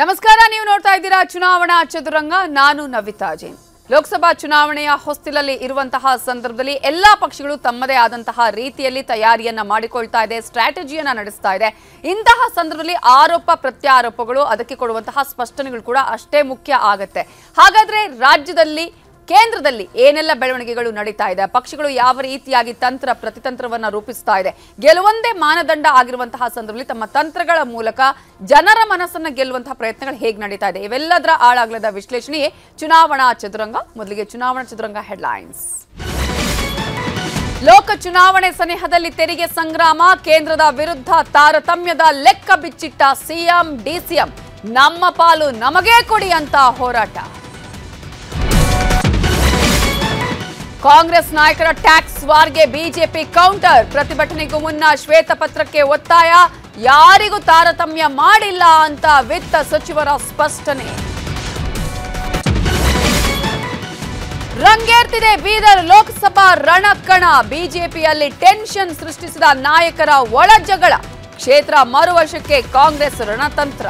ನಮಸ್ಕಾರ, ನೀವು ನೋಡ್ತಾ ಇದ್ದೀರಾ ಚುನಾವಣಾ ಚದುರಂಗ. ನಾನು ನವಿತಾ ಜೈನ್. ಲೋಕಸಭಾ ಚುನಾವಣೆಯ ಹೊಸ್ತಿಲಲ್ಲಿ ಇರುವಂತಹ ಸಂದರ್ಭದಲ್ಲಿ ಎಲ್ಲಾ ಪಕ್ಷಗಳು ತಮ್ಮದೇ ಆದಂತಹ ರೀತಿಯಲ್ಲಿ ತಯಾರಿಯನ್ನ ಮಾಡಿಕೊಳ್ತಾ ಇದೆ, ಸ್ಟ್ರಾಟಜಿಯನ್ನ ನಡೆಸ್ತಾ ಇದೆ. ಇಂತಹ ಸಂದರ್ಭದಲ್ಲಿ ಆರೋಪ, ಪ್ರತ್ಯಾರೋಪಗಳು ಅದಕ್ಕೆ ಕೊಡುವಂತಹ ಸ್ಪಷ್ಟನೆಗಳು ಕೂಡ ಅಷ್ಟೇ ಮುಖ್ಯ ಆಗತ್ತೆ. ಹಾಗಾದ್ರೆ ರಾಜ್ಯದಲ್ಲಿ ಕೇಂದ್ರದಲ್ಲಿ ಏನೆಲ್ಲ ಬೆಳವಣಿಗೆಗಳು ನಡೀತಾ ಇದೆ? ಪಕ್ಷಗಳು ಯಾವ ರೀತಿಯಾಗಿ ತಂತ್ರ ಪ್ರತಿತಂತ್ರವನ್ನ ರೂಪಿಸ್ತಾ ಇದೆ? ಗೆಲುವೊಂದೇ ಮಾನದಂಡ ಆಗಿರುವಂತಹ ಸಂದರ್ಭದಲ್ಲಿ ತಮ್ಮ ತಂತ್ರಗಳ ಮೂಲಕ ಜನರ ಮನಸ್ಸನ್ನ ಗೆಲ್ಲುವಂತಹ ಪ್ರಯತ್ನಗಳು ಹೇಗೆ ನಡೀತಾ ಇದೆ? ಇವೆಲ್ಲದರ ಆಳಾಗ್ಲದ ವಿಶ್ಲೇಷಣೆಯೇ ಚುನಾವಣಾ ಚದುರಂಗ. ಮೊದಲಿಗೆ ಚುನಾವಣಾ ಚದುರಂಗ ಹೆಡ್ಲೈನ್ಸ್. ಲೋಕ ಚುನಾವಣೆ ಸನಿಹದಲ್ಲಿ ತೆರಿಗೆ ಸಂಗ್ರಾಮ. ಕೇಂದ್ರದ ವಿರುದ್ಧ ತಾರತಮ್ಯದ ಲೆಕ್ಕ ಬಿಚ್ಚಿಟ್ಟ ಸಿಎಂ, ಡಿಸಿಎಂ. ನಮ್ಮ ಪಾಲು ನಮಗೇ ಕೊಡಿ ಅಂತ ಹೋರಾಟ. ಕಾಂಗ್ರೆಸ್ ನಾಯಕರ ಟ್ಯಾಕ್ಸ್ ವಾರ್ಗೆ ಬಿಜೆಪಿ ಕೌಂಟರ್. ಪ್ರತಿಭಟನೆಗೂ ಮುನ್ನ ಶ್ವೇತಪತ್ರಕ್ಕೆ ಒತ್ತಾಯ, ಯಾರಿಗೂ ತಾರತಮ್ಯ ಮಾಡಿಲ್ಲ ಅಂತ ವಿತ್ತ ಸಚಿವರ ಸ್ಪಷ್ಟನೆ. ರಂಗೇರ್ತಿದೆ ಬೀದರ್ ಲೋಕಸಭಾ ರಣಕಣ. ಬಿಜೆಪಿಯಲ್ಲಿ ಟೆನ್ಷನ್ ಸೃಷ್ಟಿಸಿದ ನಾಯಕರ ಒಳ ಜಗಳ. ಕ್ಷೇತ್ರ ಮರುವಶಕ್ಕೆ ಕಾಂಗ್ರೆಸ್ ರಣತಂತ್ರ.